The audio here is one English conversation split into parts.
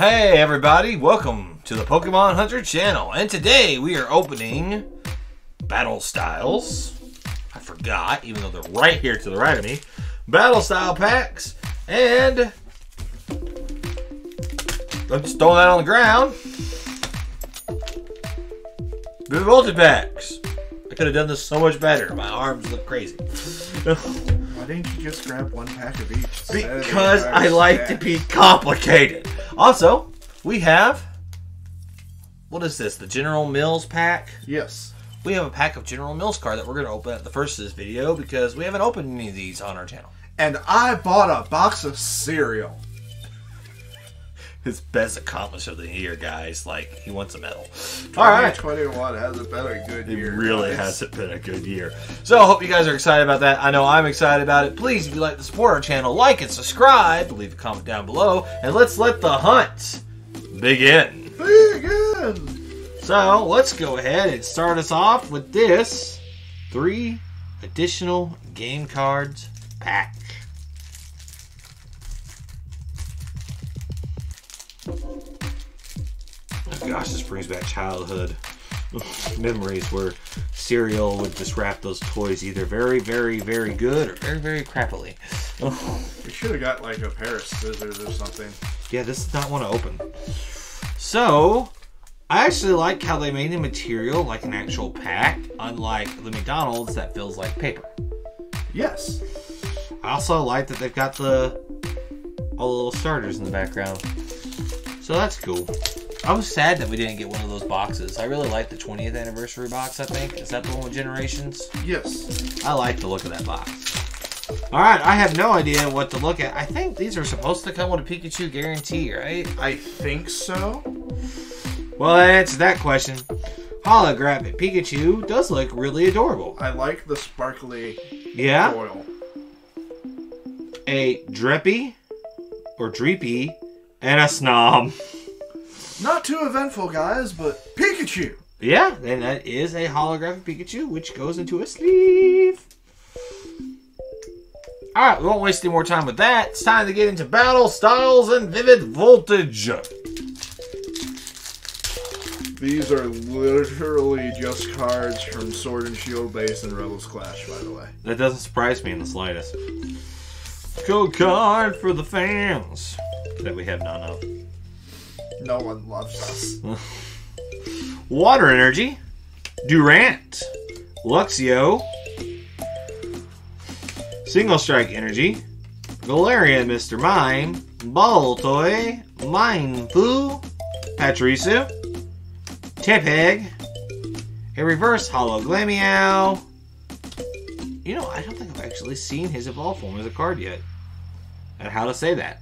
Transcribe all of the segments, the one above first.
Hey everybody, welcome to the Pokemon Hunter channel. And today we are opening Battle Styles. I forgot, even though they're right here to the right of me. Battle Style packs and I'm just throwing that on the ground. The Voltage packs. I could have done this so much better. My arms look crazy. Didn't you just grab one pack of each? instead of the Because I like to be complicated. Also, we have what is this? The General Mills pack. Yes. We have a pack of General Mills card that we're going to open at the first of this video because we haven't opened any of these on our channel. And I bought a box of cereal. His best accomplishment of the year, guys. Like he wants a medal. All right. 2021 hasn't been a good It year. really guys. hasn't been a good year. So I hope you guys are excited about that. I know I'm excited about it. Please, if you like to support our channel, like and subscribe. Leave a comment down below. And let's let the hunt begin. Begin. So let's go ahead and start us off with this three additional game cards pack. Gosh, this brings back childhood memories where cereal would just wrap those toys either very, very, very good or very, very crappily. you should have got like a pair of scissors or something. yeah, this is not one to open. So, I actually like how they made the material like an actual pack, unlike the McDonald's that feels like paper. Yes. I also like that they've got the all the little starters in the background. So that's cool. I was sad that we didn't get one of those boxes. I really like the 20th anniversary box, I think. Is that the one with Generations? Yes. I like the look of that box. Alright, I have no idea what to look at. I think these are supposed to come with a Pikachu guarantee, right? I think so. Well, that answers that question. Holographic Pikachu does look really adorable. I like the sparkly Yeah? foil. A Drippy, or Dreepy, and a Snom. Not too eventful, guys, but Pikachu. Yeah, and that is a holographic Pikachu, which goes into a sleeve. Alright, we won't waste any more time with that. It's time to get into Battle Styles and Vivid Voltage. These are literally just cards from Sword and Shield base and Rebels Clash, by the way. That doesn't surprise me in the slightest. Code card for the fans. That we have none of. No one loves us. Water Energy, Durant, Luxio, Single Strike Energy, Galarian Mr. Mime, Baltoy, Mienfoo, Pachirisu, Tepig, a Reverse Holo Glameow. You know, I don't think I've actually seen his evolved form as a card yet. And how to say that?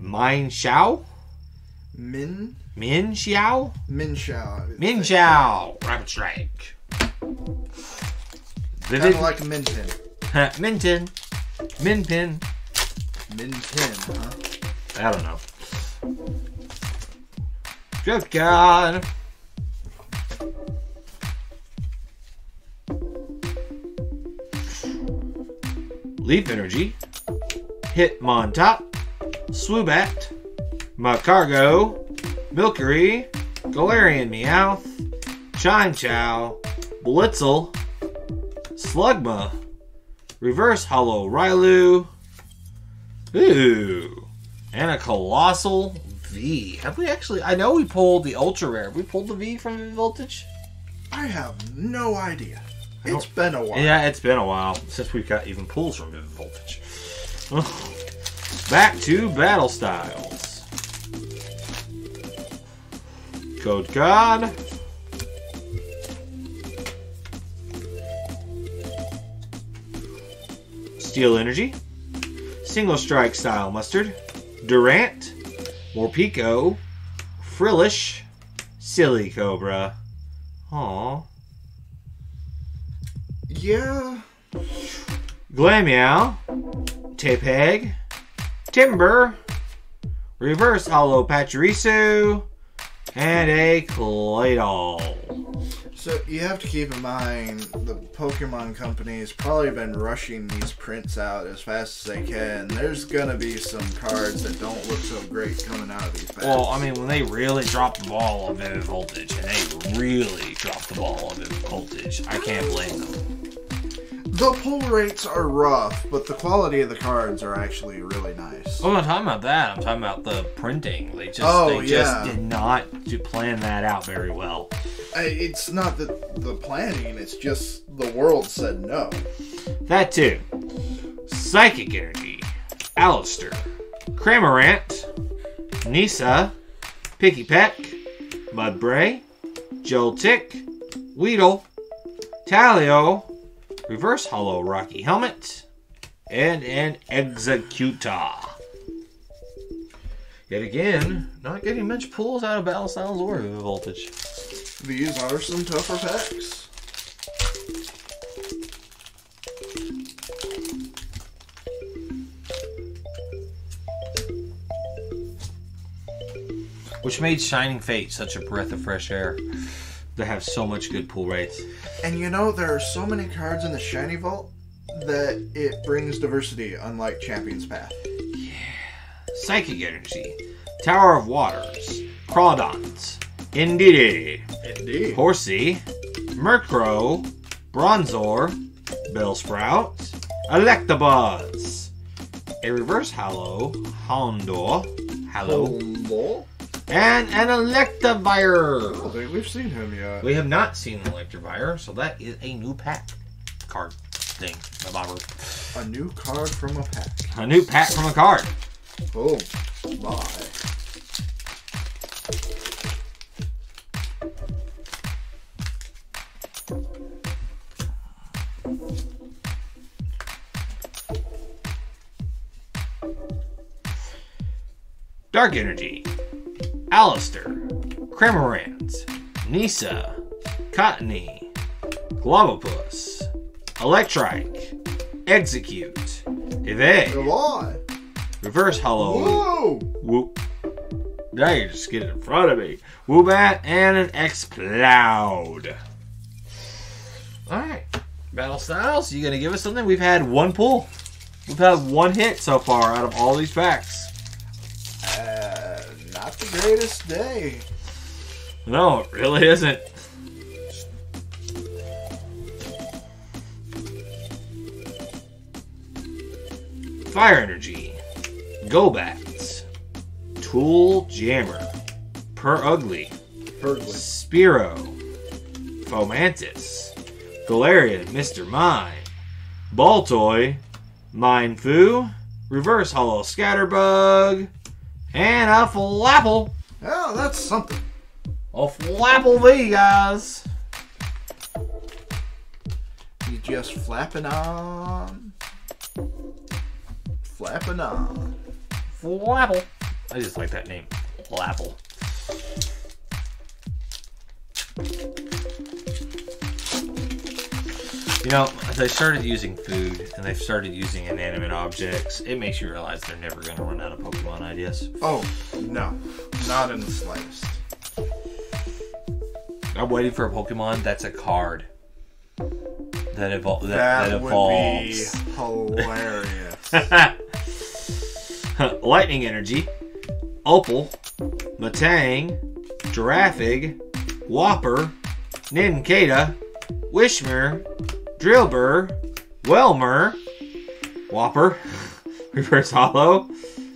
Mine Xiao? Min Min Xiao? Min Xiao. Min Xiao! Rapid Strike. Kind Vivid of like Min Pin. Minton. Minpin. Min Pin, huh? I don't know. Good God. Leaf Energy. Hitmontop. Swoobat. Magcargo. Milcery. Galarian Meowth. Chime Chow. Blitzle. Slugma. Reverse Holo Rylu. Ooh. And a Coalossal V. Have we actually? I know we pulled the Ultra Rare. Have we pulled the V from Vivid Voltage? I have no idea. It's been a while. Yeah, it's been a while since we've got even pulls from Vivid Voltage. Back to Battle Styles. Code God. Steel Energy. Single Strike Style Mustard. Durant. Morpeko. Frillish. Silicobra. Aww. Yeah. Glameow, Tepig, Timburr, Reverse Holo Pachirisu, and a Claydol. So you have to keep in mind the Pokemon company's probably been rushing these prints out as fast as they can. There's gonna be some cards that don't look so great coming out of these packs. Well, I mean, when they really drop the ball on Vivid Voltage, and they really drop the ball on Vivid Voltage, I can't blame them. The pull rates are rough, but the quality of the cards are actually really nice. Oh, I'm not talking about that. I'm talking about the printing. They just, Oh, they just did not do plan that out very well. It's not the the planning; it's just the world said no. That too. Psychic Energy, Allister, Cramorant, Nisa, Pikipek, Mudbray, Joltik, Weedle, Talio, Reverse Holo Rocky Helmet, and an Executor. Yet again, not getting much pulls out of Battle Styles or Voltage. These are some tougher packs. Which made Shining Fate such a breath of fresh air. They have so much good pull rates. And you know, there are so many cards in the Shiny Vault that it brings diversity, unlike Champion's Path. Yeah. Psychic Energy, Tower of Waters, Crawdons, Indeedee, Indeed. Horsea, Murkrow, Bronzor, Bellsprout, Electabuzz, a Reverse Holo, Houndour, Hallow. And an I Electivire. don't think we've seen him yet. We have not seen an Electivire, so that is a new pack card thing. a bobber. A new card from a pack. A new pack from a card. Oh, my. Dark Energy, Allister, Cramorant, Nisa, Cottonee, Clobbopus, Electrike, Execute, on. Reverse Holo, Whoa. Whoop. Now you just get it in front of me. Woobat and an Exploud. Alright. Battle Styles, you gonna give us something? We've had one pull. We've had one hit so far out of all these packs. The greatest day. No, it really isn't. Fire Energy, Golbats, Tool Jammer, Per Ugly, Hurtley. Spiro, Fomantis, Galarian, Mr. Mime, Baltoy, Mienfoo, Reverse Holo Scatterbug, and a Flapple. Oh, that's something. A Flapple V, guys. You just flapping on. Flapping on. Flapple. I just like that name. Flapple. You know, as they started using food and they've started using inanimate objects, it makes you realize they're never going to run out of Pokemon ideas. Oh, no. Not in the slightest. I'm waiting for a Pokemon that's a card that, evol- that, That, that would evolves. be hilarious. Lightning Energy, Opal, Matang, Girafarig, Whopper, Nincada, Whismur, Drillbur, Whelmer, Whopper, Reverse Holo,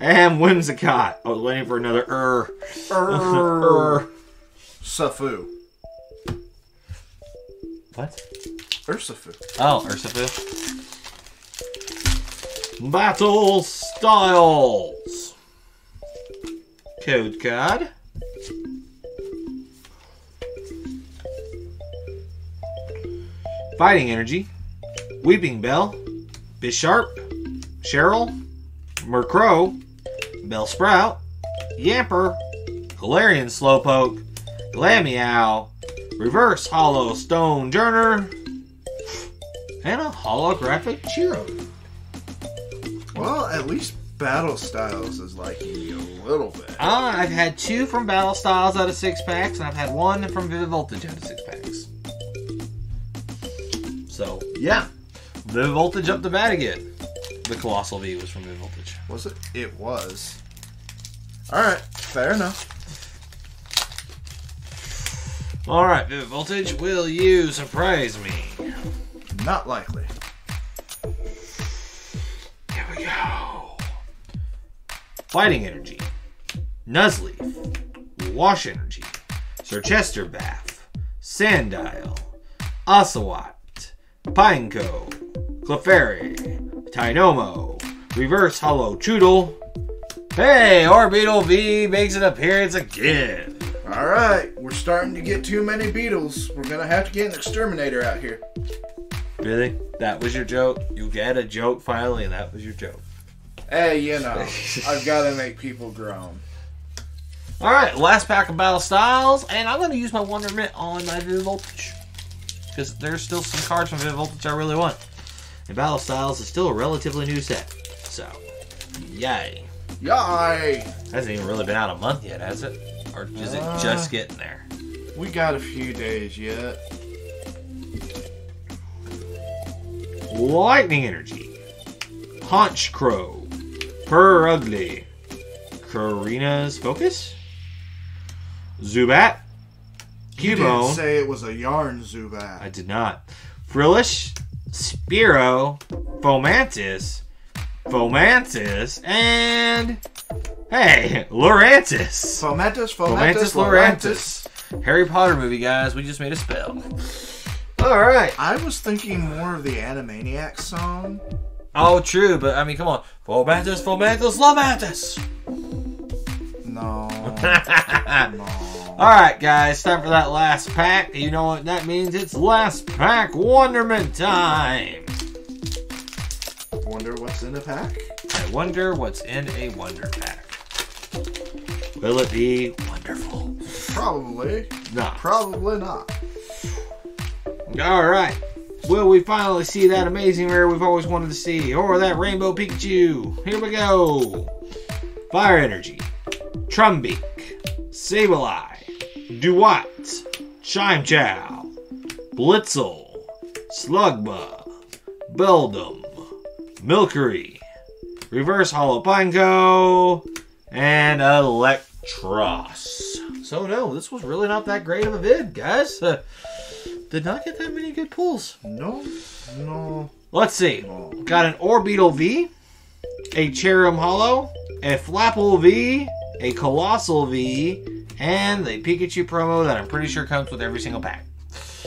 and Whimsicott. I was waiting for another er. Err. Safu. What? Ursafu. Oh, Ursafu. Battle Styles. Code card. Fighting Energy. Weepinbell. Bisharp. Cheryl. Murkrow. Bellsprout. Yamper. Galarian Slowpoke. Glameow. Reverse Holo Stone Journer. And a holographic Chiro. Well, at least Battle Styles is liking you a little bit. Uh, I've had two from Battle Styles out of six packs, and I've had one from Vivid Voltage out of six packs. So yeah, the Voltage up the bat again. The Coalossal V was from the Voltage. Was it? It was. Alright, fair enough. All right, Vivid Voltage, will you surprise me? Not likely. Here we go. Fighting Energy, Nuzleaf, Wash Energy, Sir Chester Bath, Sandile, Ocelot, Pineco, Clefairy, Tynamo, Reverse Holo Choodle. Hey, Orbeetle V makes an appearance again. Alright, we're starting to get too many beetles. We're gonna have to get an exterminator out here. Really? That was your joke? You get a joke finally, and that was your joke. Hey, you know, I've gotta make people groan. All right, last pack of Battle Styles, and I'm going to use my Wonderment on my Vivid Voltage. Because there's still some cards from Voltage I really want. And Battle Styles is still a relatively new set. So, yay. Yay! Hasn't even really been out a month yet, has it? Or is it Uh. just getting there? We got a few days yet. Lightning Energy. Honchkrow. Purr Ugly. Korrina's Focus. Zubat. You didn't say it was a yarn Zubat. I did not. Frillish, Spiro, Fomantis, Fomantis, and hey, Lurantis. Fomentus, Fomantis Fomentus, Lurantis. Harry Potter movie, guys. We just made a spell. All right. I was thinking more of the Animaniacs song. Oh, true, but I mean, come on. Fomantis, Fomantis, Lumantis. No. No. Right, guys. Time for that last pack. You know what that means? It's last pack Wonderment time. Wonder what's in a pack? I wonder what's in a Wonder Pack. Will it be wonderful? Probably. No. Probably not. All right. Will we finally see that amazing rare we've always wanted to see, or that rainbow Pikachu? Here we go. Fire Energy, Trumbeak, Sableye, Duat, Chime Chow, Blitzle, Slugma, Beldum, Milcery, Reverse Holo Pineco, and Electros. So no, this was really not that great of a vid, guys. Uh, did not get that many good pulls. No. No. Let's see. No. Got an Orbeetle V, a Cherrim Holo, a Flapple V, a Coalossal V, and the Pikachu promo that I'm pretty sure comes with every single pack.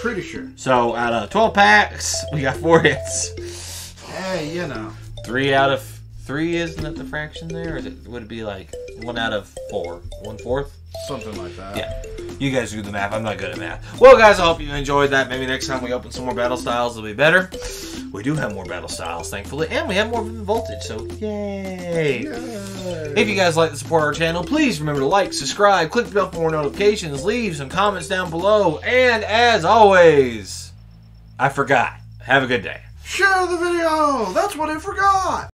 Pretty sure. So out of 12 packs, we got four hits. Hey, you know. Three out of three, isn't that the fraction there? Or is it, would it be like one out of four? One fourth? Something like that. Yeah. You guys do the math. I'm not good at math. Well, guys, I hope you enjoyed that. Maybe next time we open some more battle styles, it'll be better. We do have more battle styles, thankfully, and we have more voltage. So, yay! If you guys like to support our channel, please remember to like, subscribe, click the bell for more notifications, leave some comments down below, and as always, I forgot. Have a good day. Share the video! That's what I forgot!